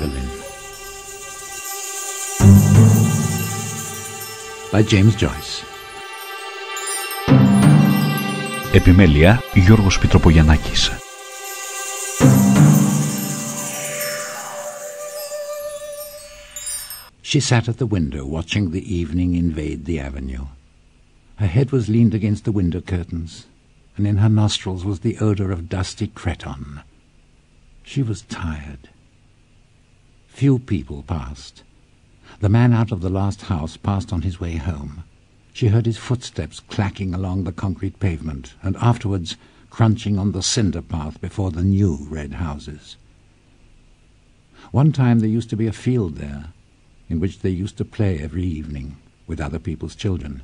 Eveline by James Joyce. Επιμέλεια Γιώργος Πιτροπογιαννάκης She sat at the window watching the evening invade the avenue. Her head was leaned against the window curtains, and in her nostrils was the odor of dusty cretonne. She was tired. Few people passed. The man out of the last house passed on his way home. She heard his footsteps clacking along the concrete pavement, and afterwards crunching on the cinder path before the new red houses. One time there used to be a field there, in which they used to play every evening with other people's children.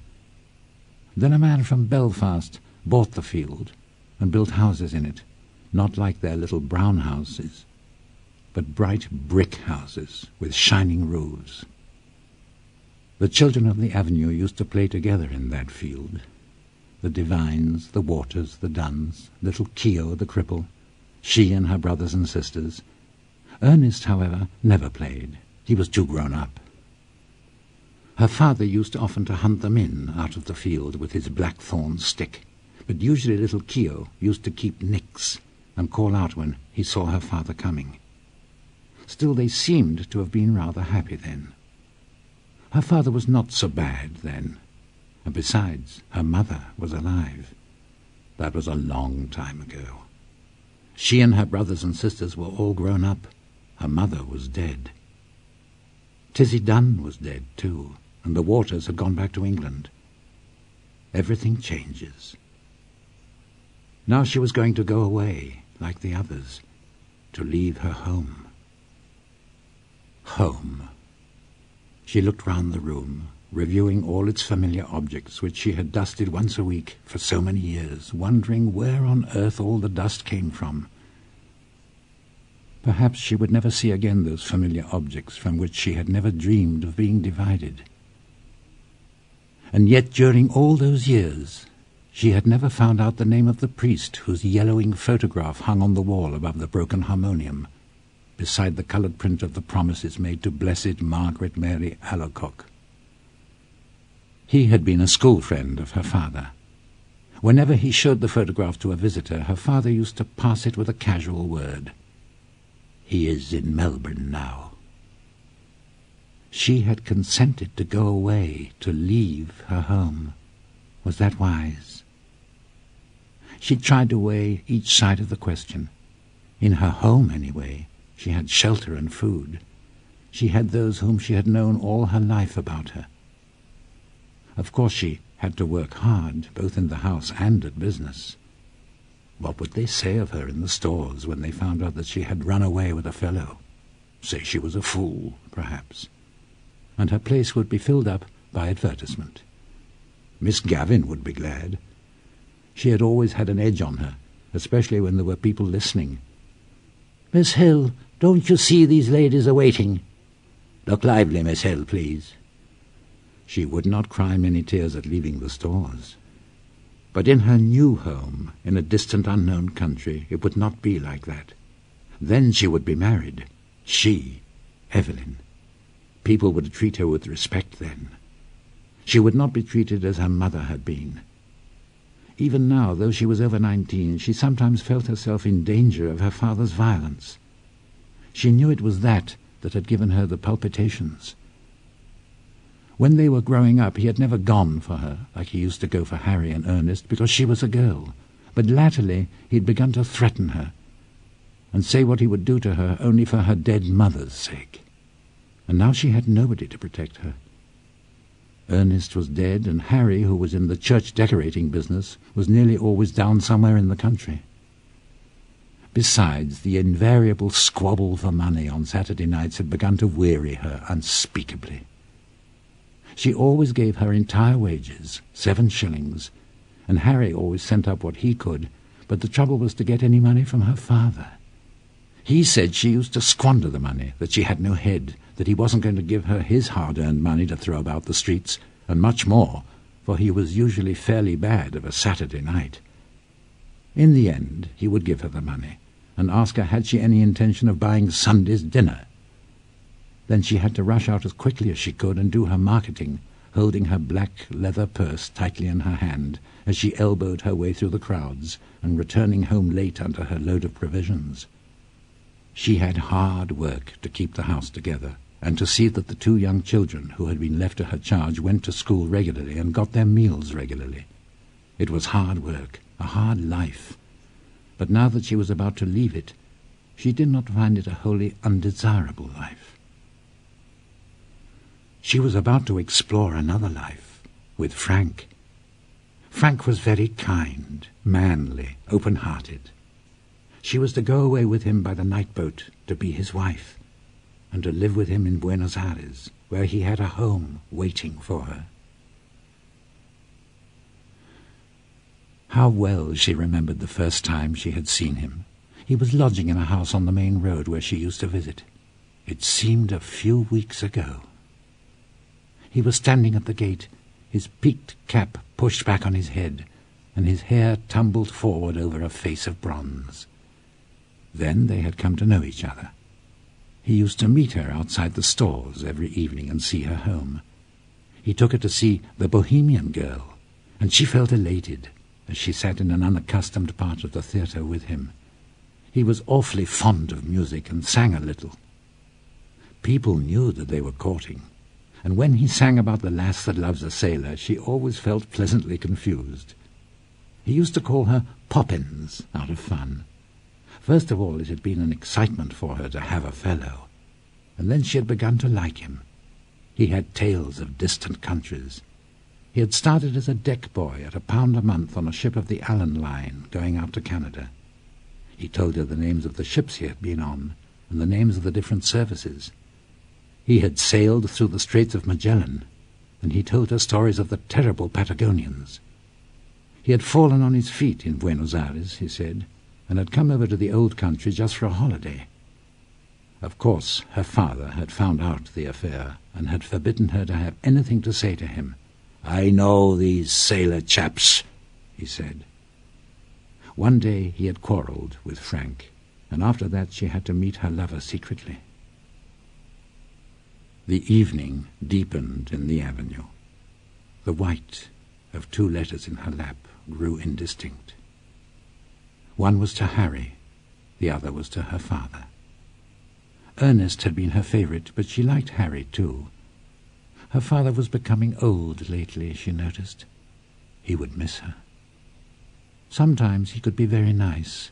Then a man from Belfast bought the field and built houses in it, not like their little brown houses, but bright brick houses with shining roofs. The children of the avenue used to play together in that field. The Devines, the Waters, the Dunns, little Keogh the cripple, she and her brothers and sisters. Ernest, however, never played. He was too grown up. Her father used often to hunt them in out of the field with his blackthorn stick, but usually little Keogh used to keep nix and call out when he saw her father coming. Still, they seemed to have been rather happy then. Her father was not so bad then, and besides, her mother was alive. That was a long time ago. She and her brothers and sisters were all grown up. Her mother was dead. Tizzie Dunn was dead, too, and the Waters had gone back to England. Everything changes. Now she was going to go away, like the others, to leave her home. Home. She looked round the room, reviewing all its familiar objects which she had dusted once a week for so many years, wondering where on earth all the dust came from. Perhaps she would never see again those familiar objects from which she had never dreamed of being divided. And yet during all those years she had never found out the name of the priest whose yellowing photograph hung on the wall above the broken harmonium, beside the coloured print of the promises made to Blessed Margaret Mary Alacoque. He had been a school friend of her father. Whenever he showed the photograph to a visitor, her father used to pass it with a casual word. He is in Melbourne now. She had consented to go away, to leave her home. Was that wise? She tried to weigh each side of the question. In her home, anyway, she had shelter and food. She had those whom she had known all her life about her. Of course she had to work hard, both in the house and at business. What would they say of her in the stores when they found out that she had run away with a fellow? Say she was a fool, perhaps. And her place would be filled up by advertisement. Miss Gavin would be glad. She had always had an edge on her, especially when there were people listening. Miss Hill, don't you see these ladies are waiting? Look lively, Miss Hill, please. She would not cry many tears at leaving the stores. But in her new home, in a distant unknown country, it would not be like that. Then she would be married. She, Eveline. People would treat her with respect then. She would not be treated as her mother had been. Even now, though she was over nineteen, she sometimes felt herself in danger of her father's violence. She knew it was that that had given her the palpitations. When they were growing up, he had never gone for her, like he used to go for Harry and Ernest, because she was a girl. But latterly he had begun to threaten her, and say what he would do to her only for her dead mother's sake. And now she had nobody to protect her. Ernest was dead, and Harry, who was in the church decorating business, was nearly always down somewhere in the country. Besides, the invariable squabble for money on Saturday nights had begun to weary her unspeakably. She always gave her entire wages, seven shillings, and Harry always sent up what he could, but the trouble was to get any money from her father. He said she used to squander the money, that she had no head, that he wasn't going to give her his hard-earned money to throw about the streets, and much more, for he was usually fairly bad of a Saturday night. In the end, he would give her the money, and ask her had she any intention of buying Sunday's dinner. Then she had to rush out as quickly as she could and do her marketing, holding her black leather purse tightly in her hand as she elbowed her way through the crowds and returning home late under her load of provisions. She had hard work to keep the house together and to see that the two young children who had been left to her charge went to school regularly and got their meals regularly. It was hard work, a hard life, but now that she was about to leave it, she did not find it a wholly undesirable life. She was about to explore another life with Frank. Frank was very kind, manly, open-hearted. She was to go away with him by the night boat to be his wife, and to live with him in Buenos Aires, where he had a home waiting for her. How well she remembered the first time she had seen him. He was lodging in a house on the main road where she used to visit. It seemed a few weeks ago. He was standing at the gate, his peaked cap pushed back on his head, and his hair tumbled forward over a face of bronze. Then they had come to know each other. He used to meet her outside the stores every evening and see her home. He took her to see The Bohemian Girl, and she felt elated as she sat in an unaccustomed part of the theatre with him. He was awfully fond of music and sang a little. People knew that they were courting, and when he sang about the lass that loves a sailor, she always felt pleasantly confused. He used to call her Poppens out of fun. First of all, it had been an excitement for her to have a fellow, and then she had begun to like him. He had tales of distant countries, he had started as a deck boy at a pound a month on a ship of the Allan Line going out to Canada. He told her the names of the ships he had been on and the names of the different services. He had sailed through the Straits of Magellan, and he told her stories of the terrible Patagonians. He had fallen on his feet in Buenos Aires, he said, and had come over to the old country just for a holiday. Of course, her father had found out the affair and had forbidden her to have anything to say to him I know these sailor chaps, he said. One day he had quarrelled with Frank, and after that she had to meet her lover secretly. The evening deepened in the avenue. The white of two letters in her lap grew indistinct. One was to Harry, the other was to her father. Ernest had been her favourite, but she liked Harry too, her father was becoming old lately, she noticed. He would miss her. Sometimes he could be very nice.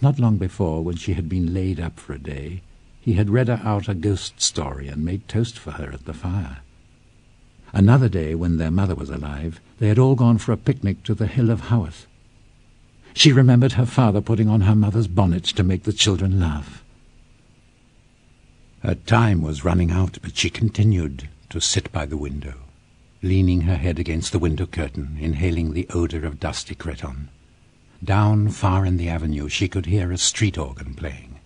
Not long before, when she had been laid up for a day, he had read her out a ghost story and made toast for her at the fire. Another day, when their mother was alive, they had all gone for a picnic to the Hill of Howth. She remembered her father putting on her mother's bonnet to make the children laugh. Her time was running out, but she continued to sit by the window, leaning her head against the window curtain, inhaling the odour of dusty cretonne. Down far in the avenue she could hear a street organ playing.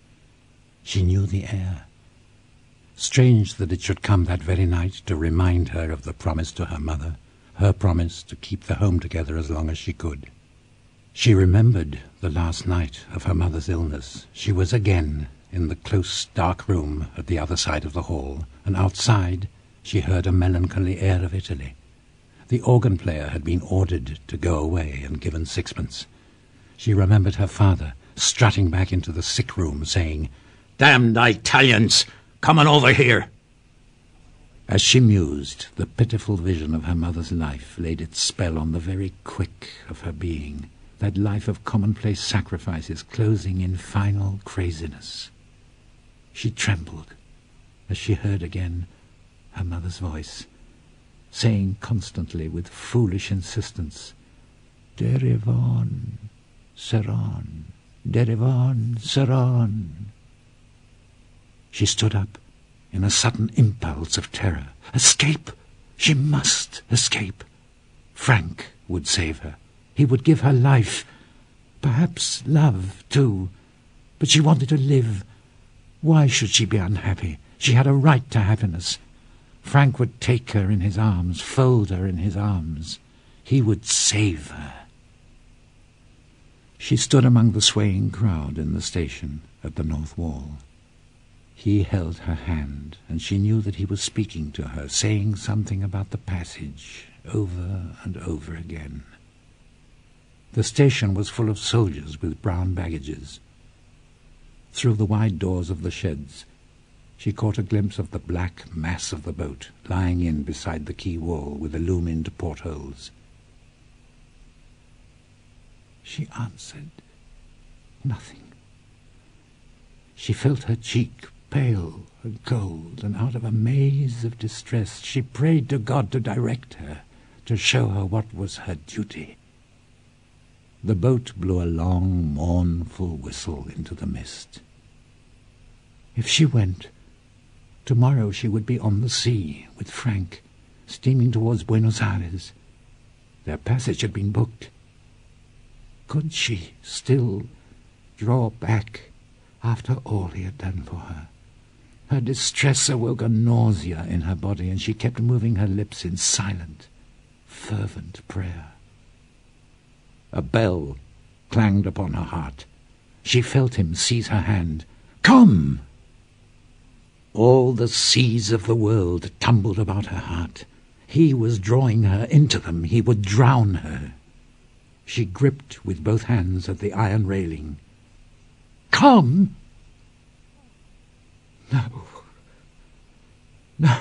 She knew the air. Strange that it should come that very night to remind her of the promise to her mother, her promise to keep the home together as long as she could. She remembered the last night of her mother's illness. She was again in the close, dark room at the other side of the hall, and outside she heard a melancholy air of Italy. The organ player had been ordered to go away and given sixpence. She remembered her father strutting back into the sick room, saying, Damned Italians! Coming over here! As she mused, the pitiful vision of her mother's life laid its spell on the very quick of her being, that life of commonplace sacrifices closing in final craziness. She trembled as she heard again her mother's voice, saying constantly with foolish insistence, Derevaun, Seraun, Derevaun, Seraun. She stood up in a sudden impulse of terror. Escape! She must escape. Frank would save her. He would give her life, perhaps love too. But she wanted to live why should she be unhappy? She had a right to happiness. Frank would take her in his arms, fold her in his arms. He would save her. She stood among the swaying crowd in the station at the north wall. He held her hand, and she knew that he was speaking to her, saying something about the passage, over and over again. The station was full of soldiers with brown baggages. Through the wide doors of the sheds, she caught a glimpse of the black mass of the boat lying in beside the quay wall with illumined portholes. She answered nothing. She felt her cheek pale and cold, and out of a maze of distress she prayed to God to direct her, to show her what was her duty. The boat blew a long, mournful whistle into the mist. If she went, tomorrow she would be on the sea with Frank, steaming towards Buenos Aires. Their passage had been booked. Could she still draw back after all he had done for her? Her distress awoke a nausea in her body, and she kept moving her lips in silent, fervent prayer. A bell clanged upon her heart. She felt him seize her hand. Come! All the seas of the world tumbled about her heart. He was drawing her into them. He would drown her. She gripped with both hands at the iron railing. Come! No. No.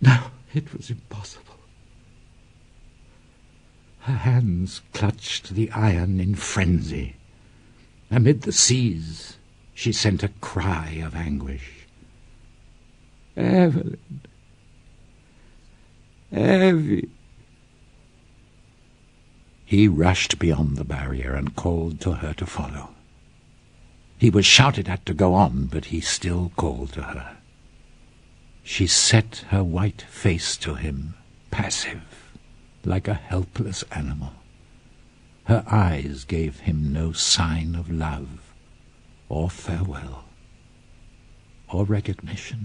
No, it was impossible. Her hands clutched the iron in frenzy. Amid the seas, she sent a cry of anguish. Eveline. Evie. He rushed beyond the barrier and called to her to follow. He was shouted at to go on, but he still called to her. She set her white face to him, passive, like a helpless animal. Her eyes gave him no sign of love, or farewell, or recognition.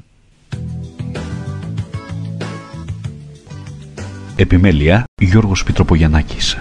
Επιμέλεια Γιώργος Πιτροπογιαννάκης